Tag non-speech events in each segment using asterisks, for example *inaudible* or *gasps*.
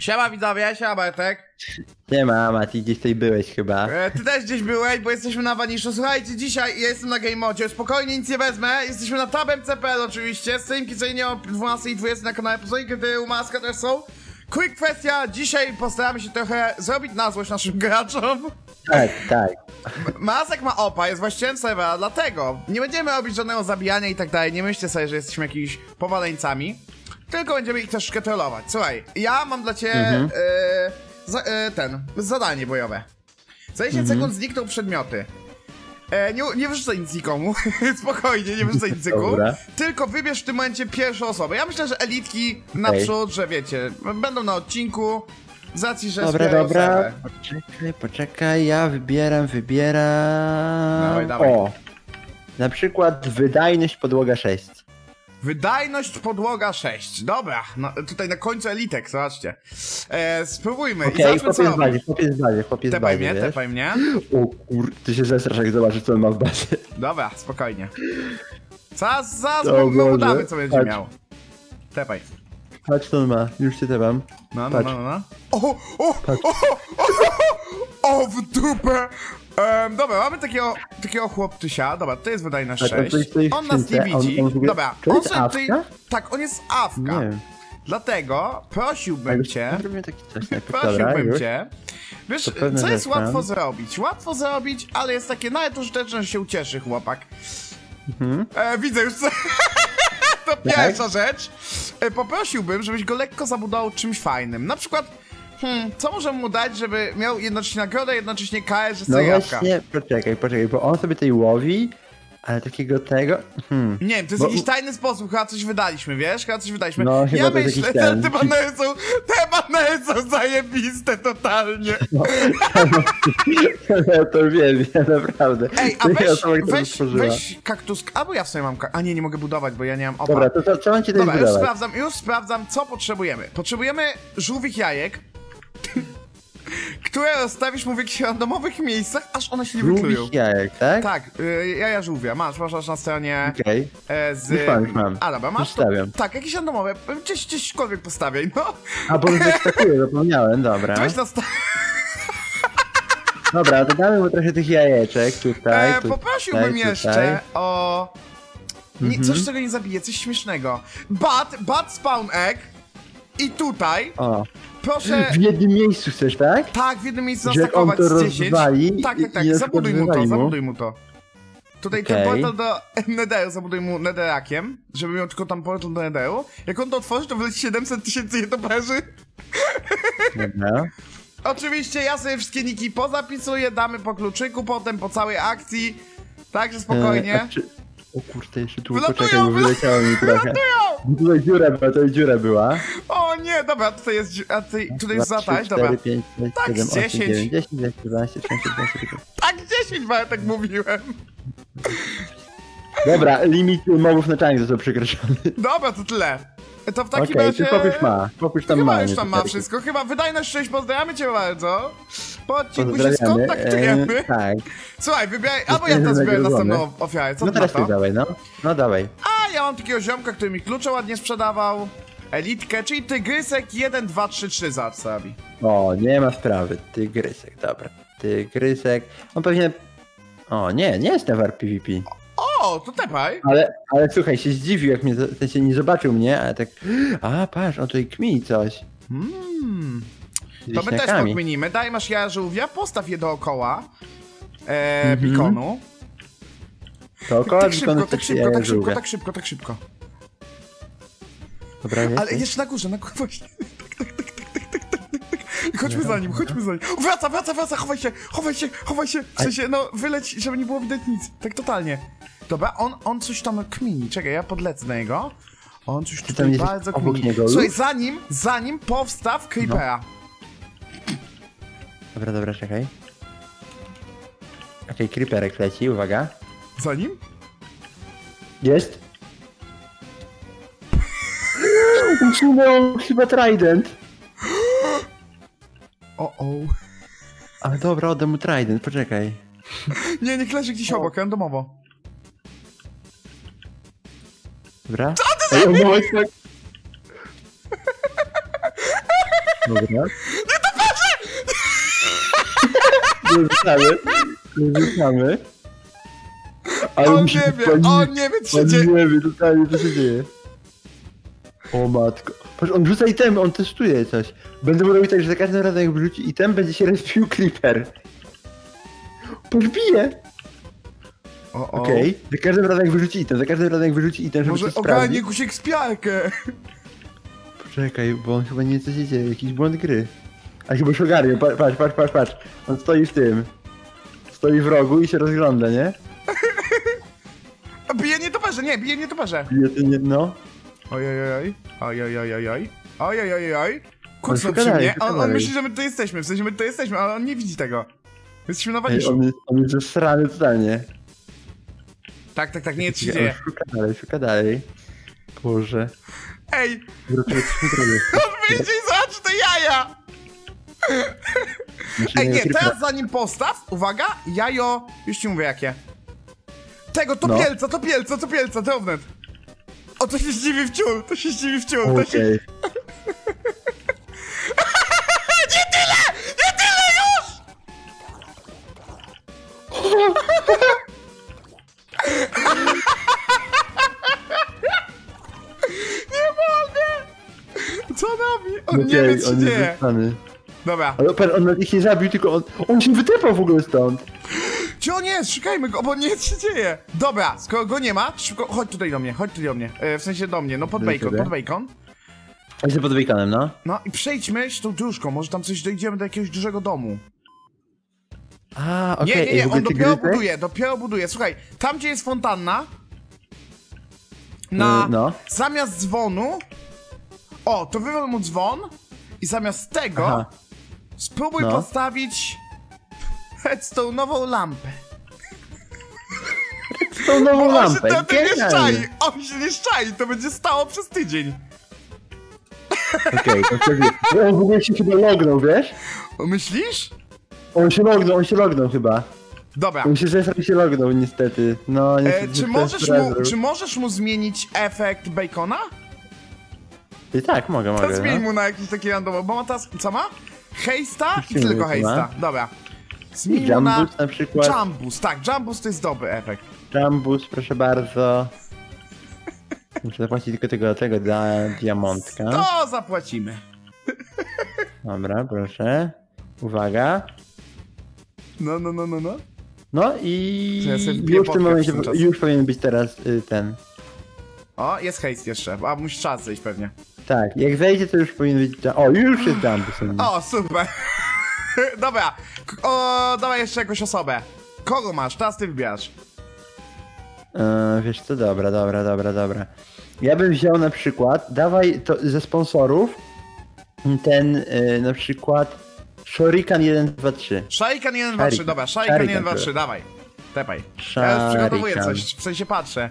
Siema widzowie, siema Bartek. Nie ma, Mati, gdzieś tutaj byłeś chyba. E, ty też gdzieś byłeś, bo jesteśmy na Vaniszu. Słuchajcie, dzisiaj ja jestem na Game Modzie, spokojnie nic nie wezmę. Jesteśmy na tabem CPL oczywiście, streamki codziennie o 12 i 20 na kanale Pozoiki, gdy u Maska też są. Quick kwestia, dzisiaj postaramy się trochę zrobić na złość naszym graczom. Tak, tak. Masek ma opa, jest właścicielem serwera, dlatego nie będziemy robić żadnego zabijania i tak dalej. Nie myślcie sobie, że jesteśmy jakimiś powaleńcami. Tylko będziemy ich troszeczkę trollować. Słuchaj, ja mam dla ciebie Mhm. e, za, e, ten, zadanie bojowe. Za 10 Mhm. sekund znikną przedmioty. E, nie, nie wyrzucaj nic nikomu, *laughs* spokojnie, nie wyrzucaj nic nikomu. Tylko wybierz w tym momencie pierwszą osobę. Ja myślę, że elitki Okej. naprzód, że wiecie, będą na odcinku. Z racji, że Dobra, dobra. Poczekaj, poczekaj, ja wybieram, wybieram. Dawaj, dawaj. O! Na przykład wydajność podłoga 6. Wydajność podłoga 6. Dobra, no, tutaj na końcu elitek, zobaczcie. E, spróbujmy i Okej, zobaczmy co w robi. chłopiec w bazie, chłopiec w bazie, mnie, tepaj mnie. O kur... ty się zestrasz jak zobaczysz co on ma w bazie. Dobra, spokojnie. Zaraz, zaraz O mu- udamy co będzie patrz. miał. Tepaj. Patrz co on ma, już cię tepam. No, no, Patrz. no, no, no. O, o, o, o, o, o, w dupę! Em, dobra, mamy takiego, takiego chłoptysia. Dobra, to jest wydajność Tak, on 6. tutaj stoi w On nas nie on- widzi. on ogóle- Dobra, to on tutaj... Tak, on jest Nie awka. wiem. Dlatego prosiłbym cię... Zrobimy taki coś *laughs* dobra, Prosiłbym już. cię. Wiesz, To co jest łatwo zrobić? Łatwo zrobić, ale jest takie nawet użyteczne, że się ucieszy chłopak. Mhm. E, widzę już co. *laughs* to pierwsza rzecz. E, poprosiłbym, żebyś go lekko zabudował czymś fajnym. Na przykład, hmm, co możemy mu dać, żeby miał jednocześnie nagrodę, jednocześnie karę, że No chce jabłka. właśnie, poczekaj, poczekaj, bo on sobie tutaj łowi, ale takiego tego... Hmm. Nie wiem, to jest Bo- jakiś tajny sposób, chyba coś wydaliśmy, wiesz? Chyba coś wydaliśmy. No, chyba ja to jest myślę, jakiś ten. te banery są, te banery są zajebiste totalnie. *laughs* *laughs* Ja to wiem, ja naprawdę. Ej, a To nie weź, osoba, która weź, stworzyła. weź kaktus, albo ja w sobie mam A nie, nie mogę budować, bo ja nie mam opa. Dobra, to co, co on ci tutaj Dobra, już sprawdzam, już sprawdzam, co potrzebujemy. Potrzebujemy żółwich jajek, *laughs* które rozstawisz mu w jakichś randomowych miejscach, aż one się nie wyklują. Żółwich jajek, tak? Tak, y, jaja żółwia, masz, masz, masz na stronie Okej. e, z... Już mam, już mam. A, dobra, masz? Stawiam. Tak, jakieś randomowe, gdzieś, gdzieśkolwiek postawiaj, no. A, bo już *laughs* wyskakuję, zapomniałem, dobra. To weź na sta- Dobra, dodamy mu trochę tych jajeczek tutaj, e, tutaj, Poprosiłbym tutaj. jeszcze o... Nie, Mhm. Coś, czego nie zabije, coś śmiesznego. Bat, bat spawn egg i tutaj, O, proszę... w jednym miejscu chcesz, tak? Tak, w jednym miejscu to z 10. rozwali Tak, tak, tak, zabuduj mu to, mu. zabuduj mu to. Tutaj ten Okej. portal do *laughs* Netheru, zabuduj mu Netherakiem, żeby miał tylko tam portal do Netheru. Jak on to otworzy, to wyleci 700 tysięcy nietoperzy. Dobra. *laughs* Oczywiście ja sobie wszystkie niki pozapisuję, damy po kluczyku potem, po całej akcji. Także spokojnie. E, a czy... O kurde, jeszcze tu Wylatują, poczekaj, bo wyleciało mi trochę. Tutaj dziura była, tutaj dziura była. O nie, dobra, tutaj jest, dzi- a tutaj, tutaj trzy, zataś, dobra. pięć, sześć, Tak, siedem, z osiem, 10. dziewięć, dziesięć, jedenaście, dwanaście, trzynaście, czternaście, piętnaście. Tak 10, bo ja tak mówiłem. Dobra, limit mobów na czarnych został przekroczony. Dobra, to tyle. To w takim okay, razie... popisz ma. Popisz tam Chyba ma. już tam ma wszystko. Chyba wydajność 6, pozdrawiamy cię bardzo. Po odcinku się skontaktujemy. E, tak. Słuchaj, wybieraj, albo ja teraz wybiorę następną ofiarę, co No teraz ty dawaj, no. No dawaj. A ja mam takiego ziomka, który mi klucze ładnie sprzedawał. Elitkę, czyli tygrysek 1, 2, 3, 3 za co robi. O, nie ma sprawy. Tygrysek, dobra. Tygrysek. On pewnie... O, nie, nie jest Nevar PvP. O, to tepaj. Ale, ale słuchaj, się zdziwił, jak mnie, w sensie nie zobaczył mnie, ale tak... A, patrz, on tutaj kmi coś. Hmm. To my też podmienimy. Daj masz ja żółwia, postaw je dookoła. E, Mhm. bikonu. To około Tak szybko, bikonu tak szybko, tak szybko, tak szybko, tak szybko. Dobra, Ale jeszcze na górze, na górze, *laughs* właśnie. Tak, tak, tak, tak, tak, tak, tak, tak. Chodźmy za nim, chodźmy za nim. Wraca, wraca, wraca, chowaj się, chowaj się, chowaj się. W sensie, no, wyleć, żeby nie było widać nic. Tak totalnie. Dobra, on, on coś tam kmini. Czekaj, ja podlecę na niego. On coś tam tutaj jesteś bardzo kmini. niego Słuchaj, zanim, zanim powstaw Creepera. Dobra, dobra, czekaj. Okej, creeperek leci, uwaga. Zanim? Jest. Usunął chyba trident. *gasps* O, o. Ale dobra, oddam mu trident, poczekaj. Nie, niech leży gdzieś obok, randomowo. Dobra. Co ty Ej, on ma tak... *laughs* Dobra. Nie to Nie rzucamy. Nie rzucamy. Ale On nie wie, on nie wie, co się On dzieje. nie wie totalnie, co się dzieje. O matko. Patrz, on rzuca itemy, on testuje coś. Będę mu robić tak, że za każdym razem jak wrzuci item, będzie się respił creeper. Patrz, bije! O, o. Okej. Za każdym razem jak wyrzuci item, za każdym razem jak wyrzuci item, żeby Może ogarnie gusiek spiarkę. Poczekaj, bo on chyba nie wie co się dzieje, jakiś błąd gry. A chyba już ogarnie, Pa- patrz, patrz, patrz, patrz. On stoi w tym. Stoi w rogu i się rozgląda, nie? A Bije nie toperze, nie, bije nie toperze. Bije ty nie, no. Ojojoj, ojojojoj, ojojojoj. Kucnął przy mnie, on, on myśli, że my tutaj jesteśmy, w sensie my tutaj jesteśmy, ale on nie widzi tego. Jesteśmy na Ej, waniszu. on, jest, on jest zesrany totalnie. Tak, tak, tak, nie, On dzieje. Szuka dalej, szuka dalej. Boże. Ej, on *laughs* wyjdzie i zobaczy te jaja! Ej, nie, teraz zanim postaw, uwaga, jajo, już ci mówię jakie. Tego, to No. pielca, to pielca, to pielca, to wnet. O, to się zdziwi w ciul, to się zdziwi w ciul, to Okej. się... nie wie, co się dzieje. Dobra. Ale on ich nie zabił, tylko on, on się wytepał w ogóle stąd. Gdzie on jest? Szukajmy go, bo nic się dzieje. Dobra, skoro go nie ma, szybko, chodź tutaj do mnie, chodź tutaj do mnie. E, w sensie do mnie, no pod bacon, pod bacon. Jestem pod baconem, no. No i przejdźmy się tą dróżką, może tam coś dojdziemy do jakiegoś dużego domu. A, okej. Nie, nie, nie, ogóle on dopiero tak? buduje, dopiero buduje. Słuchaj, tam gdzie jest fontanna, na, Y, no. zamiast dzwonu, o, to wywal mu dzwon i zamiast tego Aha. spróbuj No. postawić nową lampę. Tą nową On się lampę. nie szczai, on się nie szczai, to będzie stało przez tydzień. Okej, to wtedy... On w ogóle się chyba lognął, wiesz? Myślisz? On się lognął, on się lognął chyba. Dobra. On się zesrał i się lognął niestety. No, E, niestety. czy, to możesz mu, czy możesz mu zmienić efekt bacona? I tak, mogę, To mogę. zmień No. mu na jakiś taki randomowy, bo ma teraz, co ma? Hejsta i tylko hejsta. Dobra. Zmień mu na na przykład. Jambus, tak, Jambus to jest dobry efekt. Jambus, proszę bardzo. Muszę zapłacić tylko tego, tego dla diamontka. To zapłacimy. *laughs* Dobra, proszę. Uwaga. No, no, no, no, no. No i To ja już w tym momencie, w już powinien być teraz y, ten. O, jest hejst jeszcze, a musi czas zejść pewnie. Tak, jak wejdzie to już powinien być... O, już jest Jambus. O, super. *laughs* Dobra, o, dawaj jeszcze jakąś osobę. Kogo masz? Teraz ty wybierasz. E, wiesz co, dobra, dobra, dobra, dobra. Ja bym wziął na przykład, dawaj to ze sponsorów ten y, na przykład Shurikan 1, 2, 3. Sharikan 1, 2, 3, Sharikan. dobra, Sharikan Sharikan 1, 2, 3, tyle. dawaj. Tepaj. Ja już przygotowuję coś, w sensie patrzę.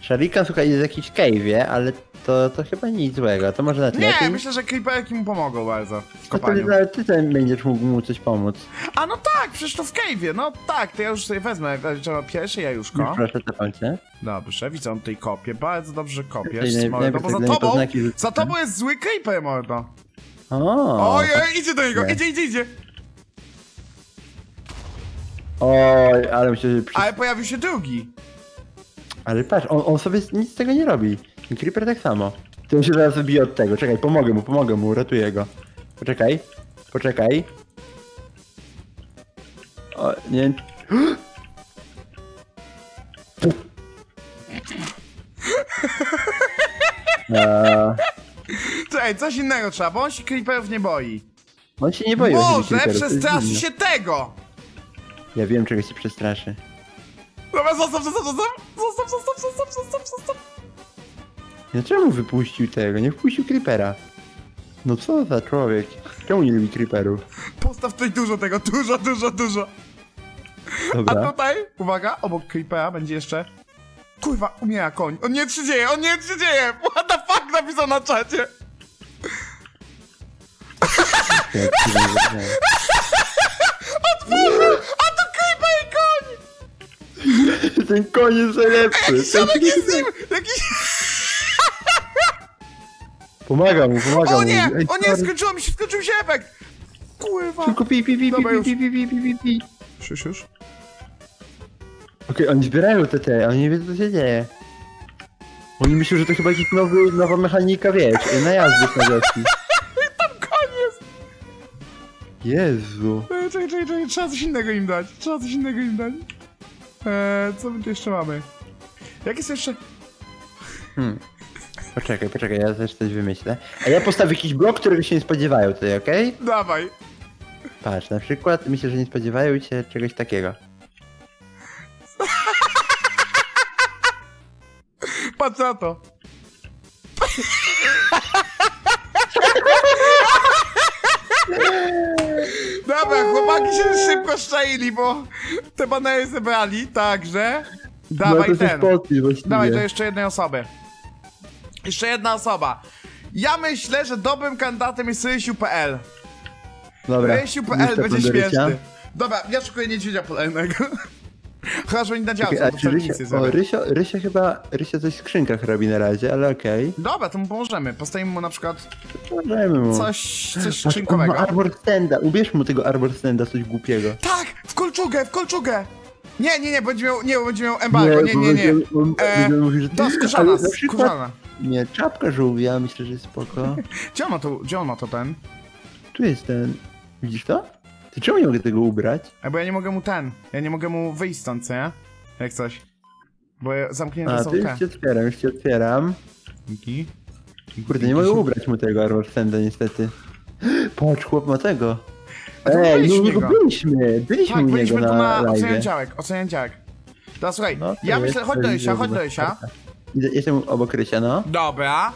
Shurikan, słuchaj, jest w jakiejś cave'ie, ale to, to chyba nic złego, to może nawet Nie, lepiej. myślę, że creeperki mu pomogą bardzo w No to kopaniu. ty, ty tam będziesz mógł mu coś pomóc. A no tak, przecież to w cave'ie, no tak, to ja już sobie wezmę trzeba pierwsze jajuszko. Proszę, te palce. Dobrze, widzę, on tutaj kopie, bardzo dobrze kopiesz, naj- bo za tobą, rzucę. za tobą jest zły creeper, mordo. O, Ojej, idzie do niego, nie. idzie, idzie, idzie. Oj, ale myślę, że przy... Ale pojawił się drugi. Ale patrz, on, on sobie nic z tego nie robi. Creeper tak samo. To on się zaraz wybije od tego. Czekaj, pomogę mu, pomogę mu, uratuję go. Poczekaj, poczekaj. O, nie... *gasps* Eee, Czekaj, coś innego trzeba, bo on się creeperów nie boi. on się nie boi jest przestraszy się tego! Ja wiem, czego się przestraszy. Dobra, zostaw, zostaw, zostaw, zostaw, zostaw, zostaw, zostaw, zostaw. Czemu wypuścił tego? Nie wpuścił Creepera. No co za człowiek? Czemu nie lubi Creeperów? Postaw tutaj dużo tego, dużo, dużo, dużo. A Dobra. tutaj, uwaga, obok creepera będzie jeszcze... Kurwa, umiera koń. On nie się dzieje, on nie się dzieje! What the fuck napisał na czacie? A to creeper i koń! Ten koń jest najlepszy. Ziomek jest z nim! Jakiś... Pomagam mu, pomagam O mu. nie! Ej, O nie, sorry. skończyło mi się, skończył się efekt! Kurwa. Tylko pi, pi, pi, pi, Dobra, pi, już. pi, pi, pi, pi, pi, pi. Już, już. Okej, oni zbierają te te, oni nie wiedzą co się dzieje. Oni myślą, że to chyba jakiś nowy, nowa mechanika, wiesz, najazdów na wioski. *laughs* Koniec! Jezu. Ej, Czekaj, czekaj, czekaj, trzeba coś innego im dać. Trzeba coś innego im dać. Eee, co my tu jeszcze mamy? Jak jest jeszcze... Hmm. Poczekaj, poczekaj, ja też coś wymyślę. A ja postawię jakiś blok, którego się nie spodziewają tutaj, okej? Dawaj. Patrz, na przykład myślę, że nie spodziewają się czegoś takiego. Patrz na to. Dobra, chłopaki się szybko szczaili, bo te banery zebrali, także... Dawaj no to ten. jest Polski właściwie. Dawaj do jeszcze jednej osoby. Jeszcze jedna osoba. Ja myślę, że dobrym kandydatem jest Rysiu.pl. Dobra. Rysiu.pl będzie śmieszny. Dobra, ja szukuję niedźwiedzia polarnego. Chociaż oni na działce, Czekaj, bo a czy wcale nic nie Rysio, o, chyba, Rysio coś w skrzynkach robi na razie, ale okej. Dobra, to mu pomożemy. Postawimy mu na przykład Możemy mu. coś, coś Patrz, on ma skrzynkowego. arbor standa, ubierz mu tego arbor standa, coś głupiego. Tak! W kolczugę, w kolczugę! Nie, nie, nie, będzie miał, nie, będzie miał embargo, nie, nie, nie. on- E, To ty- skórzana, Nie, czapka żółwia, myślę, że jest spoko. *laughs* Gdzie on ma to, gdzie on ma to ten? Tu jest ten. Widzisz to? Ty czemu nie mogę tego ubrać? A bo ja nie mogę mu ten, ja nie mogę mu wyjść stąd, co nie? Jak coś. Bo ja zamknięte A, są to już te. ci otwieram, już ci otwieram. Dzięki. Kurde, nie mogę ubrać mu tego arbor standa niestety. *gasps* Patrz, chłop ma tego. A to Ej, byliśmy no go. byliśmy, byliśmy Tak, u niego byliśmy tu na, na ocenianiu live. działek, ocenianiu działek. Teraz słuchaj, No, to ja jest myślę, chodź do coś Rysia, chodź do. Rysia. Jestem obok Rysia, no. Dobra.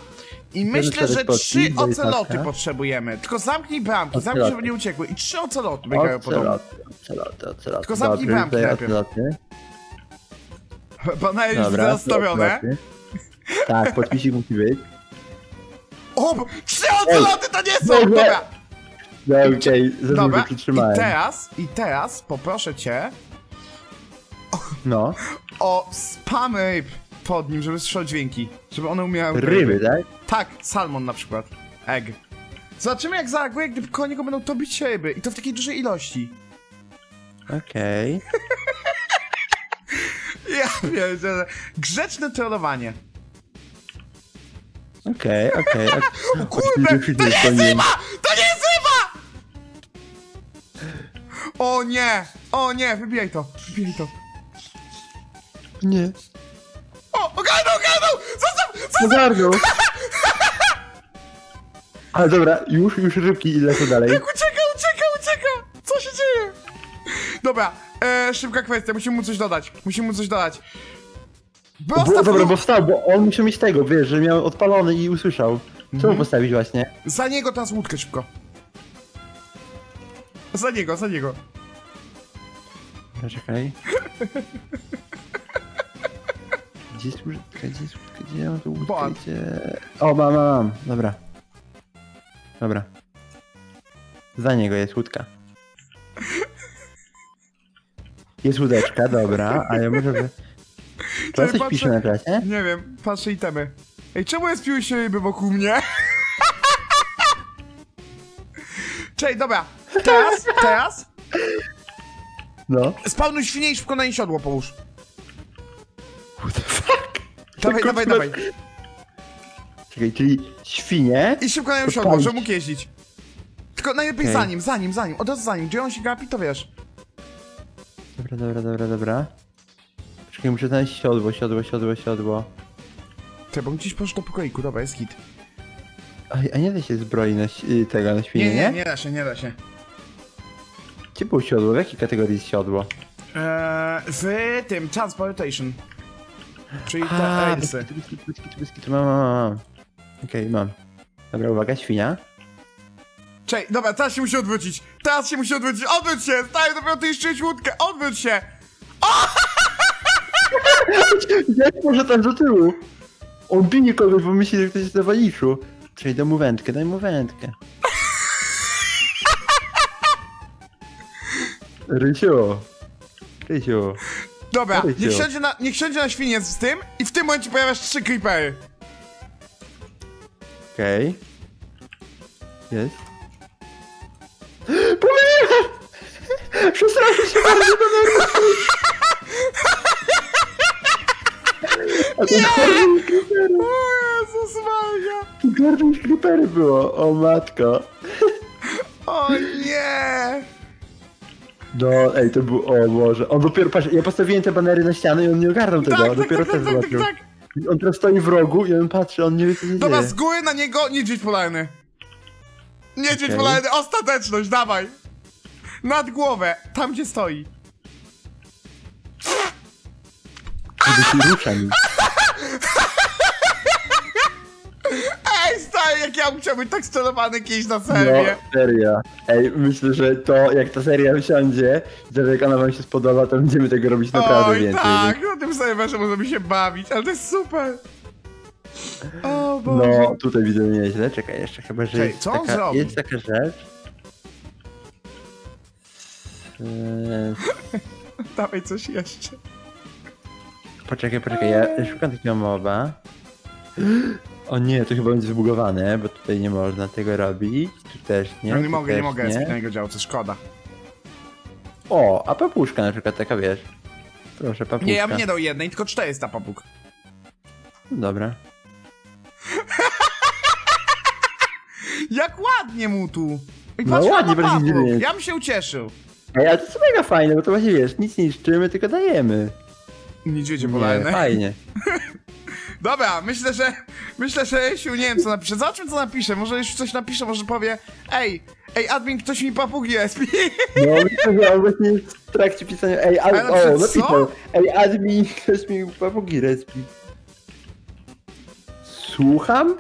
I myślę, że trzy oceloty potrzebujemy. Tylko zamknij bramki, zamknij, Oceloty. żeby nie uciekły. I trzy oceloty biegają po domu. Oceloty, oceloty, oceloty. Tylko zamknij Dobrze, bramki najpierw. oceloty. Pana Dobra, zastawione. oceloty. Tak, podpisik musi być. O, trzy oceloty to nie są! Dobra. No okej, za dobra. I teraz, i teraz poproszę cię No, o spam ryb pod nim, żeby słyszał dźwięki. Żeby one umiały ryby, tak? Tak, salmon na przykład. Egg. Zobaczymy jak zareaguje, gdy koło niego będą topić się ryby. I to w takiej dużej ilości. Okej. *laughs* Ja pierdzielę. Grzeczne trollowanie. Okej, okej. *laughs* O kurde, to nie jest ryba! To nie jest ryba! O nie! O nie, wybijaj to, wybijaj to. Nie. Ogarnął. Ale dobra, już, już rybki i lecę dalej. Jak ucieka, ucieka, ucieka! Co się dzieje? Dobra, e, szybka kwestia, musimy mu coś dodać. Musimy mu coś dodać. Bo, Postaw dobra, bo wstał, bo on musiał mieć tego, wiesz, że miał odpalony i usłyszał. Co mu postawić właśnie? Za niego teraz łódkę szybko. Za niego, za niego. Czekaj. *laughs* Gdzie jest łódka, gdzie jest łódka, gdzie ja mam łódkę, gdzie... O, mam, mam, mam, dobra. Dobra. Za niego jest łódka. Jest łódeczka, dobra, a ja może... Czy coś pisze patrzę. na czasie? Nie wiem, patrzę itemy. Ej, czemu jest piły się ryby wokół mnie? *laughs* Czej, dobra. Teraz, teraz. No. Spawnuj świnie i szybko na nie siodło połóż. Dawaj, dawaj, dawaj. Czekaj, czyli świnie? I szybko na nią To siodło, żeby mógł jeździć. Tylko najlepiej Okej. za nim, za nim, za nim. Od razu za nim. Gdzie on się gapi, to wiesz. Dobra, dobra, dobra, dobra. Czekaj, muszę znaleźć siodło, siodło, siodło, siodło. Ty, bo gdzieś poszedł do pokoiku, dobra, jest hit. A, a nie da się zbroi na tego, na świnie, Nie, nie? nie, nie da się, nie da się. Gdzie było siodło? W jakiej kategorii jest siodło? Eee, w tym, transportation. Czyli te A, railsy. biskit, biskit, biskit, biskit, mam, mam, mam, mam. Okej, mam. Dobra, uwaga, świnia. Czej, dobra, teraz się musi odwrócić. Teraz się musi odwrócić. Odwróć się! Stary, dopiero ty jeszcze łódkę. Odwróć się! *laughs* Jak może tam do tyłu? On bije kogoś, bo myśli, że ktoś jest na waliszu. Czyli daj mu wędkę, daj mu wędkę. *laughs* Rysiu. Rysiu. Dobra, Rysiu. niech siądzie, na, niech siądzie na świniec z tym i w tym momencie pojawiasz trzy creepery. Okej. Jest. *gasps* Pomyliłem! Przestraszył się bardzo do *laughs* Creepery. O Jezus Maria! Gordon Creepery było, o matko. O nie! No, ej, to był, o Boże. On dopiero, patrz, ja postawiłem te banery na ścianę i on nie ogarnął tego, Tak, tak, dopiero tak, tak, tak, zobaczył. tak. On teraz stoi w rogu i on patrzy, on nie wie co się Dobra, dzieje. z góry na niego niedźwiedź polarny. Niedźwiedź Okej. polarny, ostateczność, dawaj! Nad głowę, tam gdzie stoi. Kiedy się rusza nim. Jak ja chciał być tak scelowany kiedyś na No, serię. serio. Ej, myślę, że to, jak ta seria wysiądzie, że jak ona wam się spodoba, to będziemy tego robić naprawdę Oj, więcej. tak, na tym serwerze możemy się bawić, ale to jest super. O Boże. No, tutaj widzę nieźle. Czekaj, jeszcze chyba, że Czekaj, jest, co on taka, jest taka rzecz. Eee, *laughs* Dawaj coś jeszcze. poczekaj, poczekaj, ja szukam takiego moba. O nie, to chyba będzie zbugowane, bo tutaj nie można tego robić. Tu też nie. No nie mogę, nie mogę nie. jego działce, szkoda. O, a papuszka na przykład taka wiesz. Proszę, papuszka. Nie, ja bym nie dał jednej, tylko 400 papug. Dobra. *laughs* Jak ładnie mu tu. I No ładnie, bardzo. Ja bym się ucieszył. Ej, ale to jest mega fajne, bo to właśnie wiesz, nic nie niszczymy, tylko dajemy. Niedźwiedzie Nie, polarne. fajnie. *laughs* Dobra, myślę, że myślę, że Esiu, nie wiem co napisze. Zobaczmy co napisze. Może już coś napisze, może powie Ej, ej admin, ktoś mi papugi respi. No, myślę, że on właśnie w trakcie pisania. Ej, ad... Ale o, napisał. co? Ej, admin, ktoś mi papugi respi. Słucham?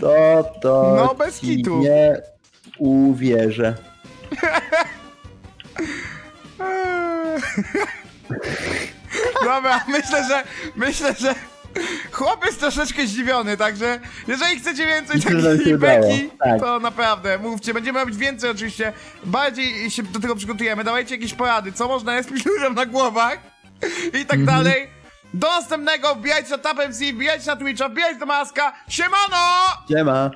To, to No, bez ci kitu. nie uwierzę. *laughs* Dobra, myślę, że myślę, że chłop jest troszeczkę zdziwiony, także jeżeli chcecie więcej takich beki, tak. to naprawdę mówcie, będziemy robić więcej oczywiście, bardziej się do tego przygotujemy, dawajcie jakieś porady, co można respić *laughs* ludziom na głowach i tak Mhm. dalej. Do następnego, wbijajcie na TapMC, wbijajcie na Twitcha, wbijajcie do Maska, siemano! Siema.